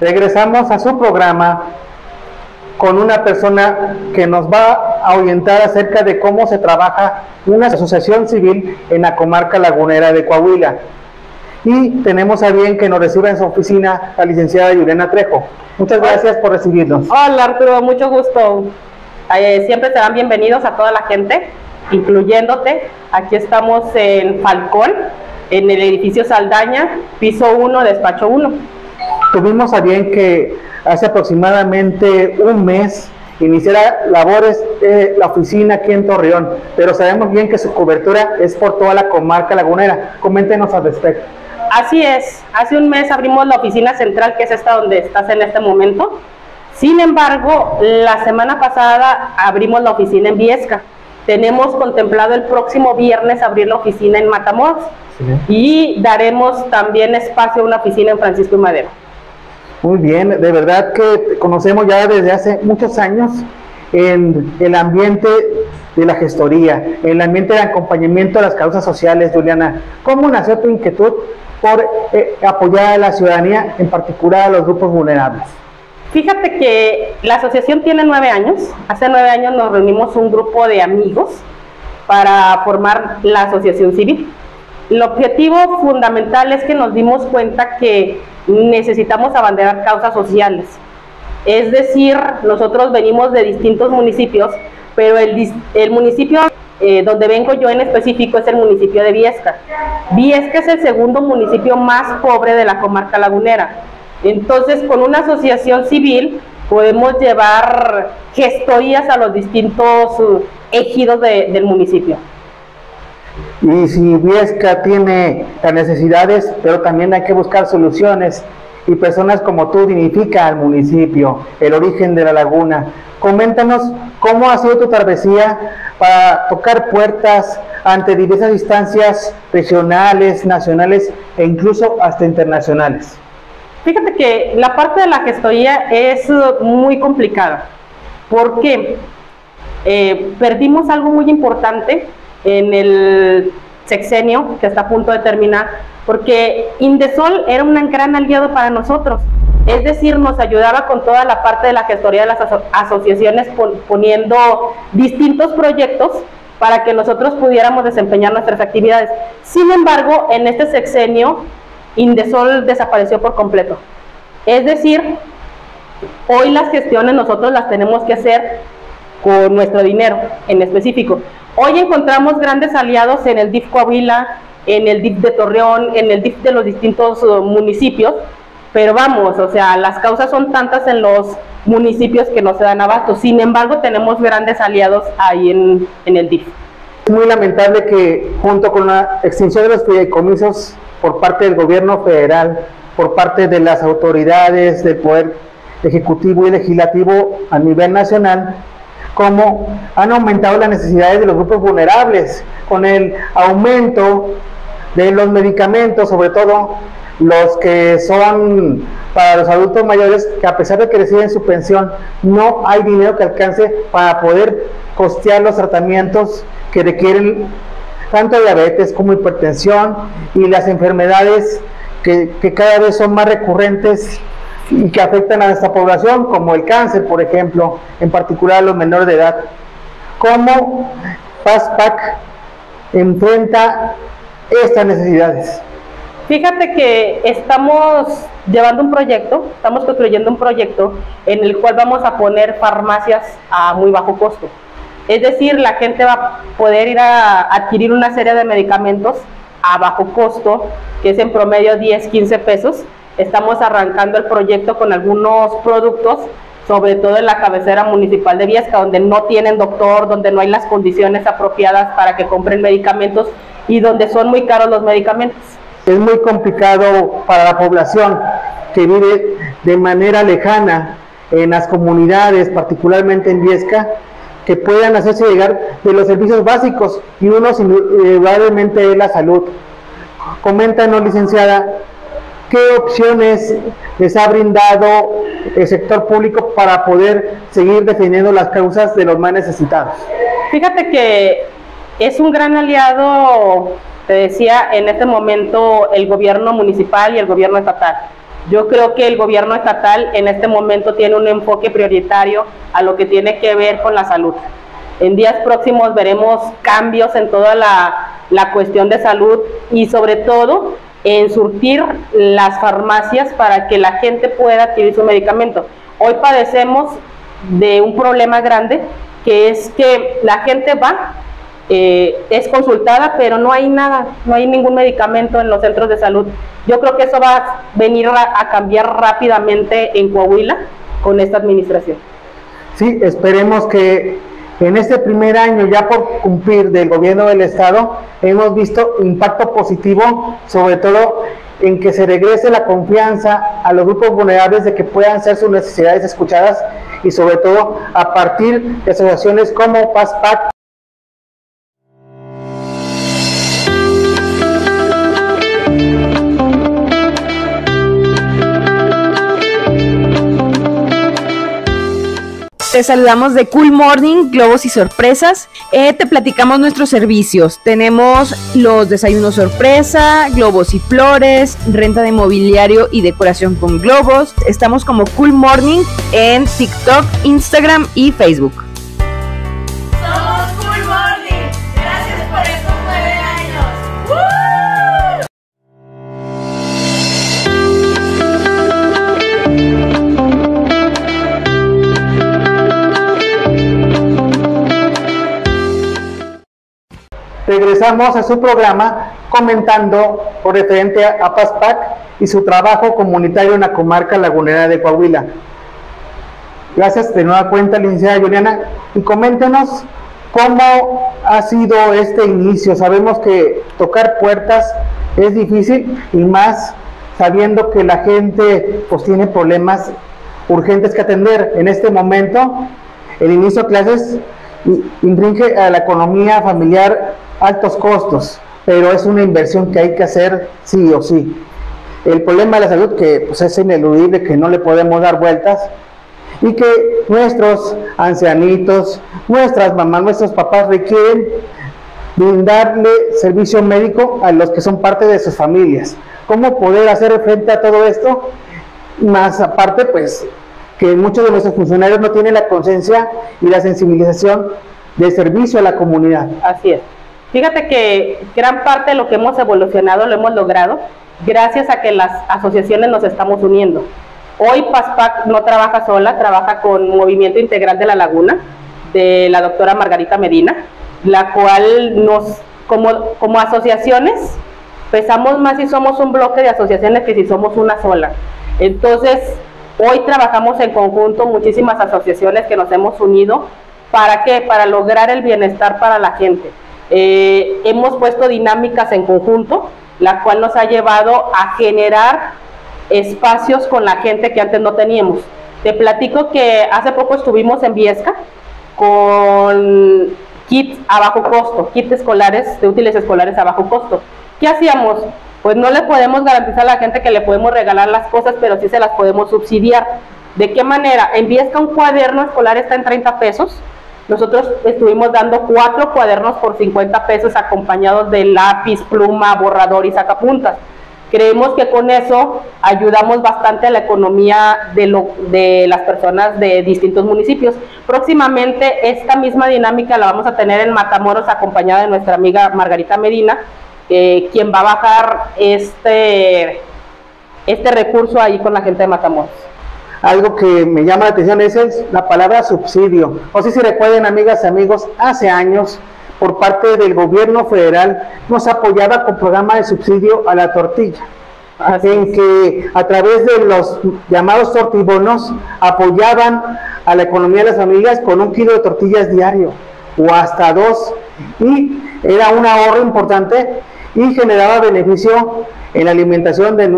regresamos a su programa con una persona que nos va a orientar acerca de cómo se trabaja una asociación civil en la comarca lagunera de Coahuila. Y tenemos a bien que nos reciba en su oficina la licenciada Juliana Trejo. Muchas gracias por recibirnos. Hola Arturo, mucho gusto. Eh, siempre serán bienvenidos a toda la gente, incluyéndote. Aquí estamos en Falcón, en el edificio Saldaña, piso 1, despacho 1. Tuvimos a bien que hace aproximadamente un mes iniciara labores de la oficina aquí en Torreón, pero sabemos bien que su cobertura es por toda la comarca lagunera. Coméntenos al respecto. Así es, hace un mes abrimos la oficina central, que es esta donde estás en este momento. Sin embargo, la semana pasada abrimos la oficina en Viesca. Tenemos contemplado el próximo viernes abrir la oficina en Matamoros y daremos también espacio a una oficina en Francisco y Madero. Muy bien, de verdad que conocemos ya desde hace muchos años en el ambiente de la gestoría, en el ambiente de acompañamiento a las causas sociales, Juliana. ¿Cómo nació tu inquietud por eh, apoyar a la ciudadanía, en particular a los grupos vulnerables? Fíjate que la asociación tiene nueve años. Hace nueve años nos reunimos un grupo de amigos para formar la asociación civil. El objetivo fundamental es que nos dimos cuenta que necesitamos abanderar causas sociales. Es decir, nosotros venimos de distintos municipios, pero el, el municipio eh, donde vengo yo en específico es el municipio de Viesca. Viesca es el segundo municipio más pobre de la comarca lagunera. Entonces, con una asociación civil podemos llevar gestorías a los distintos uh, ejidos del municipio. Y si Viesca tiene las necesidades, pero también hay que buscar soluciones y personas como tú dignifica al municipio, el origen de la laguna. Coméntanos cómo ha sido tu travesía para tocar puertas ante diversas instancias regionales, nacionales e incluso hasta internacionales. Fíjate que la parte de la gestoría es muy complicada porque eh, perdimos algo muy importante en el sexenio que está a punto de terminar, porque Indesol era un gran aliado para nosotros. Es decir, nos ayudaba con toda la parte de la gestoría de las asociaciones poniendo distintos proyectos para que nosotros pudiéramos desempeñar nuestras actividades. Sin embargo, en este sexenio, Indesol desapareció por completo. Es decir, hoy las gestiones nosotros las tenemos que hacer con nuestro dinero en específico. Hoy encontramos grandes aliados en el DIF Coahuila, en el DIF de Torreón, en el DIF de los distintos uh, municipios, pero vamos, o sea, las causas son tantas en los municipios que no se dan abasto. Sin embargo, tenemos grandes aliados ahí en, en el DIF. Es muy lamentable que junto con la extinción de los fideicomisos por parte del gobierno federal, por parte de las autoridades del poder ejecutivo y legislativo a nivel nacional, cómo han aumentado las necesidades de los grupos vulnerables con el aumento de los medicamentos, sobre todo los que son para los adultos mayores, que a pesar de que reciben su pensión, no hay dinero que alcance para poder costear los tratamientos que requieren tanto diabetes como hipertensión y las enfermedades que, que cada vez son más recurrentes que afectan a nuestra población, como el cáncer, por ejemplo, en particular a los menores de edad. ¿Cómo PASPAC enfrenta estas necesidades? Fíjate que estamos llevando un proyecto, estamos construyendo un proyecto en el cual vamos a poner farmacias a muy bajo costo. Es decir, la gente va a poder ir a adquirir una serie de medicamentos a bajo costo, que es en promedio 10, 15 pesos, Estamos arrancando el proyecto con algunos productos, sobre todo en la cabecera municipal de Viesca, donde no tienen doctor, donde no hay las condiciones apropiadas para que compren medicamentos y donde son muy caros los medicamentos. Es muy complicado para la población que vive de manera lejana en las comunidades, particularmente en Viesca, que puedan hacerse llegar de los servicios básicos y uno indudablemente es la salud. Coméntanos, licenciada, ¿Qué opciones les ha brindado el sector público para poder seguir defendiendo las causas de los más necesitados? Fíjate que es un gran aliado, te decía, en este momento el gobierno municipal y el gobierno estatal. Yo creo que el gobierno estatal en este momento tiene un enfoque prioritario a lo que tiene que ver con la salud. En días próximos veremos cambios en toda la, la cuestión de salud y sobre todo en surtir las farmacias para que la gente pueda adquirir su medicamento. Hoy padecemos de un problema grande que es que la gente va, eh, es consultada, pero no hay nada, no hay ningún medicamento en los centros de salud. Yo creo que eso va a venir a, a cambiar rápidamente en Coahuila con esta administración. Sí, esperemos que en este primer año, ya por cumplir del gobierno del Estado, hemos visto impacto positivo, sobre todo en que se regrese la confianza a los grupos vulnerables de que puedan ser sus necesidades escuchadas y sobre todo a partir de asociaciones como PASPAC. Saludamos de Cool Morning, Globos y Sorpresas. Eh, te platicamos nuestros servicios. Tenemos los desayunos sorpresa, globos y flores, renta de mobiliario y decoración con globos. Estamos como Cool Morning en TikTok, Instagram y Facebook. Regresamos a su programa comentando por referente a PASPAC y su trabajo comunitario en la comarca lagunera de Coahuila. Gracias de nueva cuenta, licenciada Juliana. Y coméntenos cómo ha sido este inicio. Sabemos que tocar puertas es difícil y más sabiendo que la gente pues tiene problemas urgentes que atender. En este momento, el inicio de clases infringe a la economía familiar altos costos, pero es una inversión que hay que hacer sí o sí. El problema de la salud que pues, es ineludible, que no le podemos dar vueltas, y que nuestros ancianitos, nuestras mamás, nuestros papás requieren brindarle servicio médico a los que son parte de sus familias. ¿Cómo poder hacer frente a todo esto? Más aparte, pues, que muchos de nuestros funcionarios no tienen la conciencia y la sensibilización de servicio a la comunidad. Así es. Fíjate que gran parte de lo que hemos evolucionado lo hemos logrado gracias a que las asociaciones nos estamos uniendo. Hoy PASPAC no trabaja sola, trabaja con Movimiento Integral de la Laguna, de la doctora Margarita Medina, la cual nos, como, como asociaciones, pesamos más si somos un bloque de asociaciones que si somos una sola. Entonces, hoy trabajamos en conjunto muchísimas asociaciones que nos hemos unido. ¿Para qué? Para lograr el bienestar para la gente. Eh, hemos puesto dinámicas en conjunto, la cual nos ha llevado a generar espacios con la gente que antes no teníamos. Te platico que hace poco estuvimos en Viesca con kits a bajo costo, kits escolares, de útiles escolares a bajo costo. ¿Qué hacíamos? Pues no le podemos garantizar a la gente que le podemos regalar las cosas, pero sí se las podemos subsidiar. ¿De qué manera? En Viesca un cuaderno escolar está en 30 pesos. Nosotros estuvimos dando cuatro cuadernos por 50 pesos acompañados de lápiz, pluma, borrador y sacapuntas. Creemos que con eso ayudamos bastante a la economía de, las personas de distintos municipios. Próximamente esta misma dinámica la vamos a tener en Matamoros acompañada de nuestra amiga Margarita Medina, eh, quien va a bajar este, este recurso ahí con la gente de Matamoros. Algo que me llama la atención es la palabra subsidio. Sé si recuerden, amigas y amigos, hace años, por parte del gobierno federal, nos apoyaba con programa de subsidio a la tortilla. en que a través de los llamados tortibonos apoyaban a la economía de las familias con un kilo de tortillas diario o hasta dos y era un ahorro importante y generaba beneficio en la alimentación de,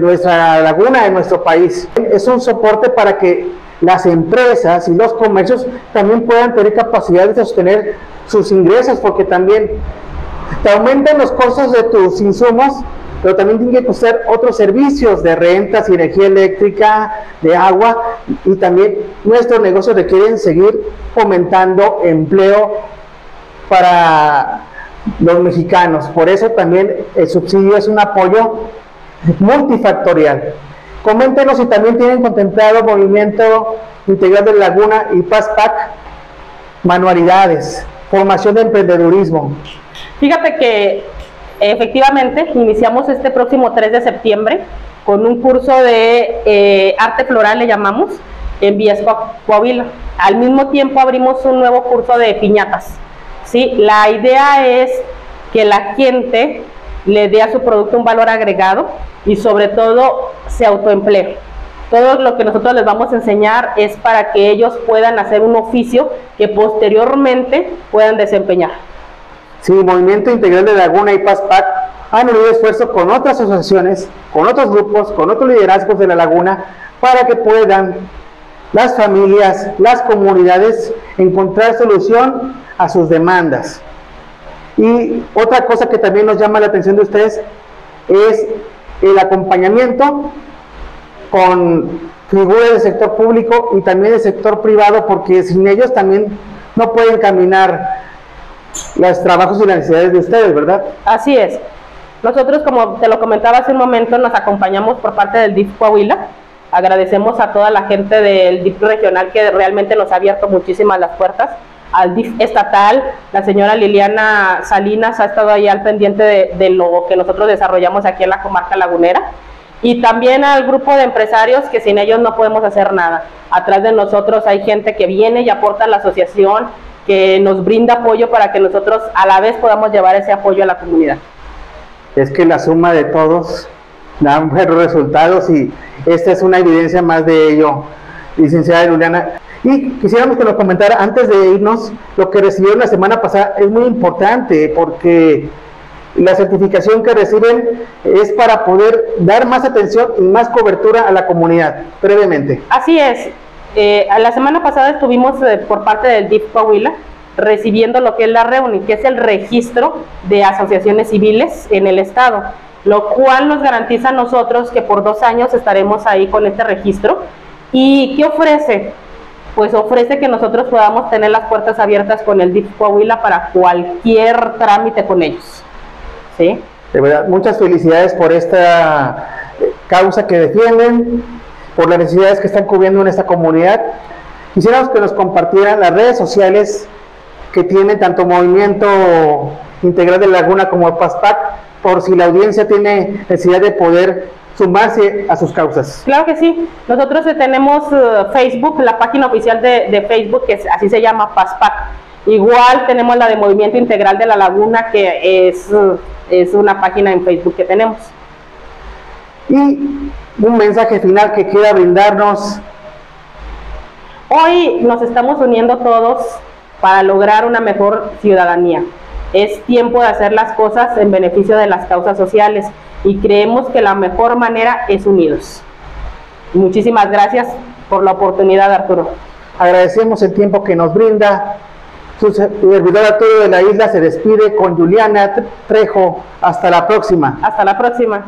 nuestra laguna, de nuestro país. Es un soporte para que las empresas y los comercios también puedan tener capacidad de sostener sus ingresos, porque también te aumentan los costos de tus insumos, pero también tienen que costar otros servicios de rentas, energía eléctrica, de agua, y también nuestros negocios requieren seguir fomentando empleo para los mexicanos. Por eso también el subsidio es un apoyo multifactorial. Coméntenos si también tienen contemplado Movimiento Integral de Laguna y PASPAC, manualidades, formación de emprendedurismo. Fíjate que efectivamente iniciamos este próximo 3 de septiembre con un curso de eh, arte floral, le llamamos, en Vías Coahuila. Al mismo tiempo abrimos un nuevo curso de piñatas. ¿Sí? La idea es que la gente le dé a su producto un valor agregado y sobre todo se autoemplee. Todo lo que nosotros les vamos a enseñar es para que ellos puedan hacer un oficio que posteriormente puedan desempeñar. Sí, Movimiento Integral de Laguna y PASPAC han unido esfuerzo con otras asociaciones, con otros grupos, con otros liderazgos de la laguna, para que puedan las familias, las comunidades encontrar solución a sus demandas. Y otra cosa que también nos llama la atención de ustedes es el acompañamiento con figuras del sector público y también del sector privado, porque sin ellos también no pueden caminar los trabajos y las necesidades de ustedes, ¿verdad? Así es. Nosotros, como te lo comentaba hace un momento, nos acompañamos por parte del DIF Coahuila. Agradecemos a toda la gente del DIF regional que realmente nos ha abierto muchísimas las puertas al DIF estatal, la señora Liliana Salinas ha estado ahí al pendiente de, de, lo que nosotros desarrollamos aquí en la comarca lagunera y también al grupo de empresarios que sin ellos no podemos hacer nada. Atrás de nosotros hay gente que viene y aporta a la asociación, que nos brinda apoyo para que nosotros a la vez podamos llevar ese apoyo a la comunidad. Es que la suma de todos da buenos resultados y esta es una evidencia más de ello, licenciada Liliana. Y quisiéramos que nos comentara antes de irnos, lo que recibieron la semana pasada es muy importante porque la certificación que reciben es para poder dar más atención y más cobertura a la comunidad, brevemente. Así es. Eh, la semana pasada estuvimos eh, por parte del DIF Coahuila recibiendo lo que es la REUNI, que es el registro de asociaciones civiles en el Estado, lo cual nos garantiza a nosotros que por dos años estaremos ahí con este registro. ¿Y qué ofrece? Pues ofrece que nosotros podamos tener las puertas abiertas con el DIF Coahuila para cualquier trámite con ellos. ¿Sí? De verdad, muchas felicidades por esta causa que defienden, por las necesidades que están cubriendo en esta comunidad. Quisiéramos que nos compartieran las redes sociales que tiene tanto Movimiento Integral de Laguna como PASPAC, por si la audiencia tiene necesidad de poder sumarse a sus causas. Claro que sí. Nosotros tenemos uh, Facebook, la página oficial de, de, Facebook, que es, así se llama PASPAC. Igual tenemos la de Movimiento Integral de la Laguna, que es, uh, es una página en Facebook que tenemos. Y un mensaje final que quiera brindarnos. Hoy nos estamos uniendo todos para lograr una mejor ciudadanía. Es tiempo de hacer las cosas en beneficio de las causas sociales y creemos que la mejor manera es unidos. Muchísimas gracias por la oportunidad, Arturo. Agradecemos el tiempo que nos brinda. Su servidor Arturo de la Isla se despide con Juliana Trejo. Hasta la próxima. Hasta la próxima.